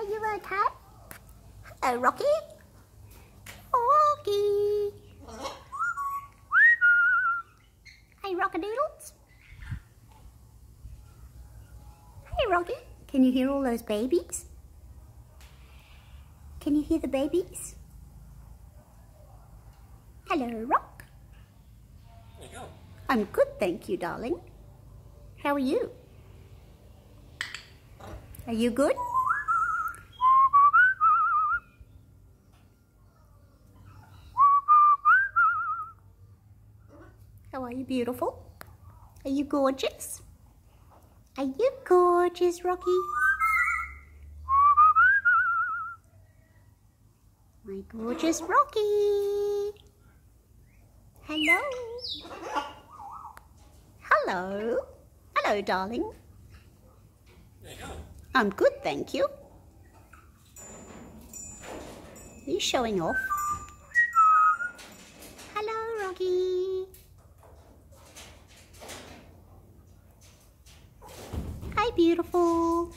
Are you okay? Hello, Rocky. Rocky. Hey, Rockadoodles. Hey, Rocky. Can you hear all those babies? Can you hear the babies? Hello, Rock. I'm good, thank you, darling. How are you? Are you good? How are you, beautiful? Are you gorgeous? Are you gorgeous, Rocky? My gorgeous Rocky. Hello. Hello. Hello, darling. I'm good, thank you. Are you showing off? Hello, Rocky. Hi, beautiful.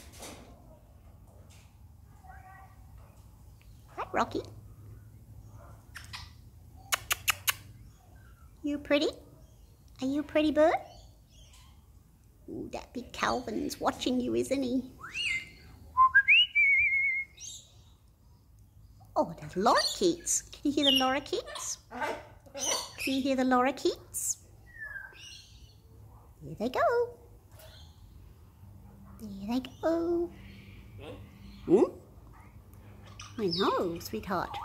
Hi, Rocky. You pretty? Are you a pretty bird? Ooh, that big Calvin's watching you, isn't he? Oh, there's lorikeets. Can you hear the lorikeets? Can you hear the lorikeets? Here they go. There they go. Hmm? I know, sweetheart.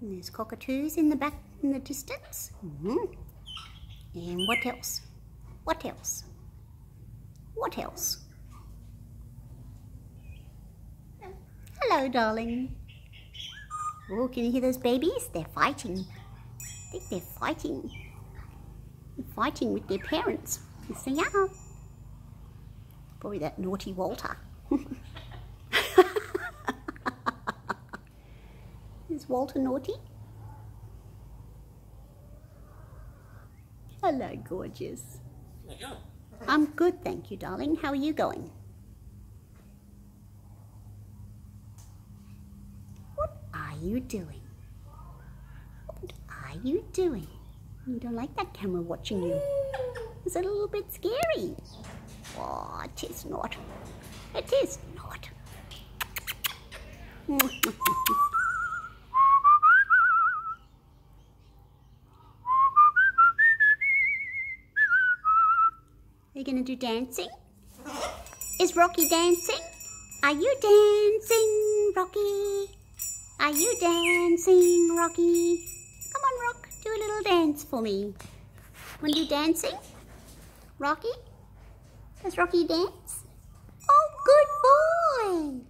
And there's cockatoos in the back in the distance. Mm -hmm. And what else? What else? What else? Hello, darling. Oh, can you hear those babies? They're fighting. I think they're fighting. Fighting with their parents. You see, yeah. Probably that naughty Walter. Is Walter naughty? Hello, gorgeous. I'm good, thank you, darling. How are you going? What are you doing? What are you doing? You don't like that camera watching you. It's a little bit scary? Oh, it is not. It is not. Are you going to do dancing? Is Rocky dancing? Are you dancing, Rocky? Are you dancing, Rocky? Come on, Rock, do a little dance for me. Want to do dancing? Rocky? Does Rocky dance? Oh, good boy!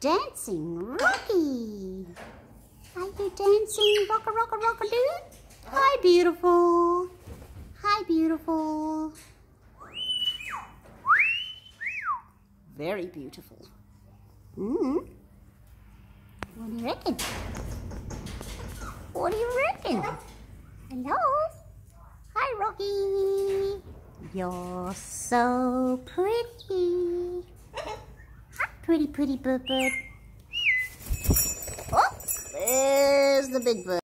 Dancing Rocky! Are you dancing, rocka, rocka, rocka, dude? Hi, beautiful. Hi, beautiful. Very beautiful. Mm. What do you reckon? What do you reckon? Hello? Hi, Rocky. You're so pretty. Hi, pretty, pretty bird bird. Oh, there's the big bird.